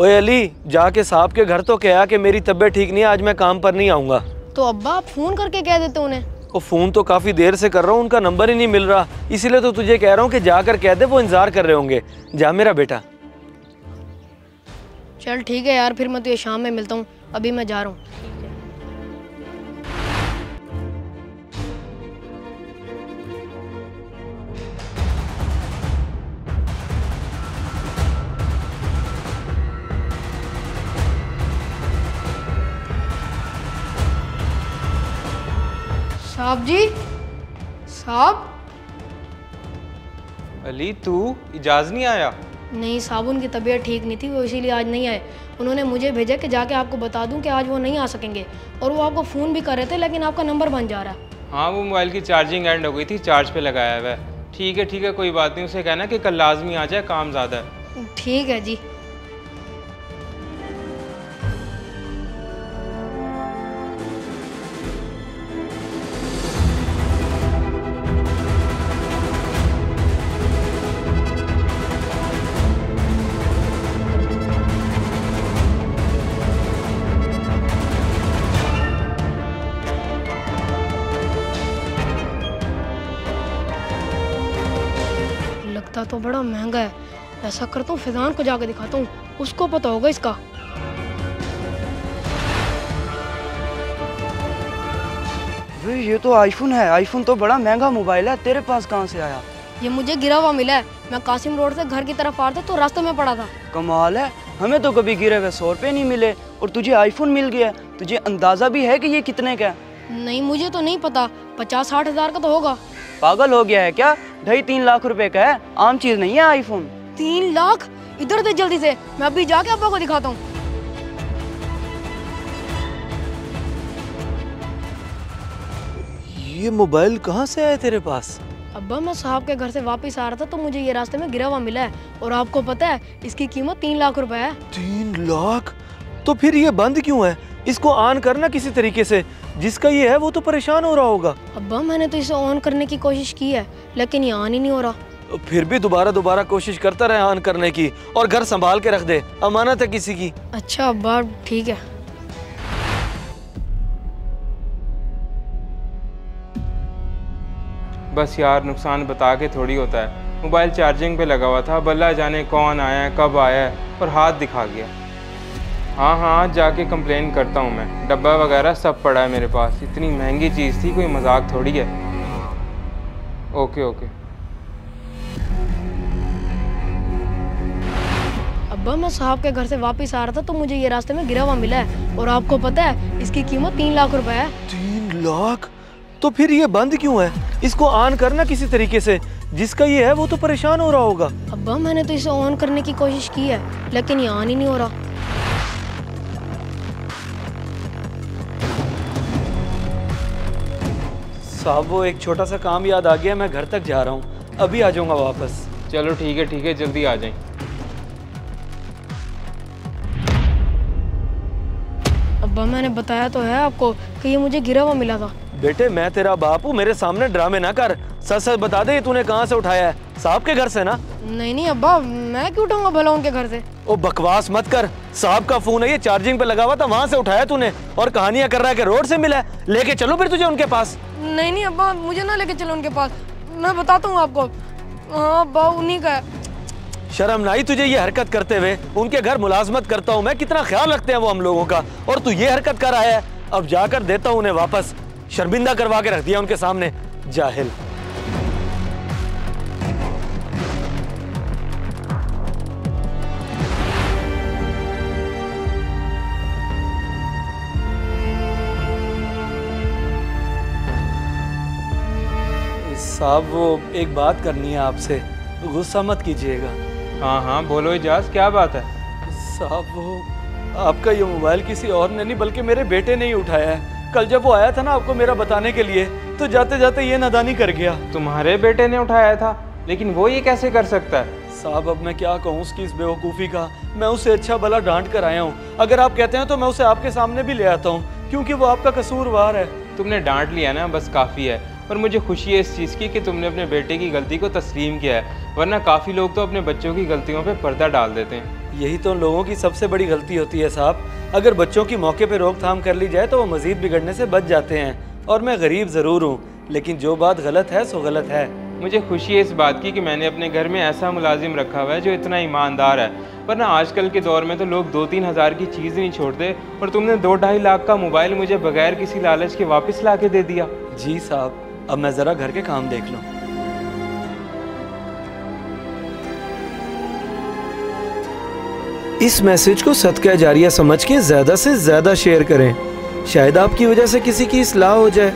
ओए अली जाके साहब के घर तो कहा कि मेरी तबीयत ठीक नहीं है आज मैं काम पर नहीं आऊँगा। तो अब्बा आप फ़ोन करके कह देते उन्हें। वो फ़ोन तो काफ़ी देर से कर रहा हूँ उनका नंबर ही नहीं मिल रहा। इसीलिए तो तुझे कह रहा हूँ कि जाकर कह दे वो इंतज़ार कर रहे होंगे। जा मेरा बेटा। चल ठीक है यार फिर मैं तुझे शाम में मिलता हूँ अभी मैं जा रहा हूँ। साहब जी साहब? अली तू इजाज नहीं आया? नहीं साहब उनकी तबीयत ठीक नहीं थी वो इसीलिए आज नहीं आए। उन्होंने मुझे भेजा कि जाके आपको बता दूँ कि आज वो नहीं आ सकेंगे। और वो आपको फ़ोन भी कर रहे थे लेकिन आपका नंबर बन जा रहा। है हाँ वो मोबाइल की चार्जिंग एंड हो गई थी चार्ज पे लगाया हुआ है। ठीक है ठीक है कोई बात नहीं उसे कहना कि कल लाजमी आ जाए काम ज़्यादा है। ठीक है जी। लगता तो बड़ा महँगा है। ऐसा करता हूँ फिजान को जाके दिखाता हूँ। उसको पता होगा इसका। वे ये तो आईफोन है। आईफोन तो बड़ा महँगा मोबाइल है। तेरे पास कहाँ से आया? ये मुझे गिरा हुआ मिला है। मैं कासिम रोड से घर की तरफ़ आ रहा था तो रास्ते में पड़ा था। कमाल है। हमें तो कभी गिरे हुए सौ रुपये नहीं मिले। और तुझे आईफोन मिल गया तुझे अंदाज़ा भी है कि ये कितने का है? नहीं मुझे तो नहीं पता। पचास साठ हज़ार का तो होगा। पागल हो गया है क्या? ढाई तीन लाख रुपए का है। आम चीज़ नहीं है आईफोन तीन लाख? इधर दे जल्दी से। मैं अभी जाके अब्बा को दिखाता हूँ। ये मोबाइल कहाँ से आया तेरे पास? अब्बा मैं साहब के घर से वापस आ रहा था तो मुझे ये रास्ते में गिरा हुआ मिला है। और आपको पता है इसकी कीमत तीन लाख रुपए है। तीन लाख? तो फिर ये बंद क्यों है? इसको ऑन करना किसी तरीके से। जिसका ये है वो तो परेशान हो रहा होगा। अब्बा मैंने तो इसे ऑन करने की कोशिश की है लेकिन ये ऑन ही नहीं हो रहा। फिर भी दोबारा दोबारा कोशिश करता रहे ऑन करने की और घर संभाल के रख दे। अमानत है किसी की। अच्छा अब्बा ठीक है। बस यार नुकसान बता के थोड़ी होता है। मोबाइल चार्जिंग पे लगा हुआ था बल्ला जाने कौन आया कब आया और हाथ दिखा गया। हाँ हाँ आज जाके कंप्लेन करता हूँ मैं। डब्बा वगैरह सब पड़ा है मेरे पास। इतनी महँगी चीज़ थी कोई मज़ाक थोड़ी है। Okay okay. अब्बा मैं साहब के घर से वापस आ रहा था तो मुझे ये रास्ते में गिरा हुआ मिला है। और आपको पता है इसकी कीमत तीन लाख रुपए है। तीन लाख? तो फिर ये बंद क्यों है? इसको ऑन करना किसी तरीके से। जिसका ये है वो तो परेशान हो रहा होगा। अब्बा मैंने तो इसे ऑन करने की कोशिश की है लेकिन ये ऑन ही नहीं हो रहा। साहब वो एक छोटा सा काम याद आ गया मैं घर तक जा रहा हूँ। अभी आ जाऊँगा वापस। चलो ठीक है ठीक है जल्दी आ जाएँ। अब्बा मैंने बताया तो है आपको कि ये मुझे गिरा हुआ मिला था। बेटे मैं तेरा बाप हूँ मेरे सामने ड्रामे ना कर। सच सच बता दे तूने कहाँ से उठाया है? साहब के घर से ना? नहीं नहीं अब्बा मैं क्यों उठाऊँगा भला उनके घर से? ओ बकवास मत कर। साहब का फ़ोन है ये चार्जिंग पे लगा हुआ था वहाँ से उठाया तूने और कहानियाँ कर रहा है कि रोड से मिला है। लेके चलो फिर तुझे उनके पास। नहीं नहीं अब्बा मुझे ना लेके चलो उनके पास। मैं बताता हूँ आपको। हाँ अब्बा उन्हीं का है। शर्म ना आई तुझे ये हरकत करते हुए। उनके घर मुलाजमत करता हूँ मैं। कितना ख्याल रखते हैं वो हम लोगों का। और तू ये हरकत कर आया है। अब जाकर देता हूँ उन्हें वापस। शर्मिंदा करवा के रख दिया उनके सामने। जाहिल। साहब वो एक बात करनी है आपसे। गुस्सा मत कीजिएगा। हाँ हाँ बोलो इजाज क्या बात है? साहब वो आपका ये मोबाइल किसी और ने नहीं बल्कि मेरे बेटे ने ही उठाया है। कल जब वो आया था ना आपको मेरा बताने के लिए तो जाते जाते ये नादानी कर गया। तुम्हारे बेटे ने उठाया था लेकिन वो ये कैसे कर सकता है? साहब अब मैं क्या कहूँ उसकी इस बेवकूफ़ी का? मैं उसे अच्छा भला डांट कर आया हूँ। अगर आप कहते हैं तो मैं उसे आपके सामने भी ले आता हूँ क्योंकि वो आपका कसूरवार है। तुमने डांट लिया ना बस काफ़ी है। और मुझे खुशी है इस चीज़ की कि तुमने अपने बेटे की गलती को तस्लीम किया है वरना काफ़ी लोग तो अपने बच्चों की गलतियों पे पर्दा डाल देते हैं। यही तो उन लोगों की सबसे बड़ी गलती होती है साहब। अगर बच्चों की मौके पर रोकथाम कर ली जाए तो वो मजीद बिगड़ने से बच जाते हैं और मैं गरीब ज़रूर हूँ लेकिन जो बात गलत है सो गलत है। मुझे खुशी है इस बात की कि मैंने अपने घर में ऐसा मुलाजिम रखा हुआ है जो इतना ईमानदार है। वरना आजकल के दौर में तो लोग दो तीन हज़ार की चीज़ नहीं छोड़ते और तुमने दो ढाई लाख का मोबाइल मुझे बगैर किसी लालच के वापस ला के दे दिया। जी साहब। अब मैं ज़रा घर के काम देख लूँ। इस मैसेज को सदका जारिया समझ के ज़्यादा से ज़्यादा शेयर करें। शायद आपकी वजह से किसी की इसलाह हो जाए।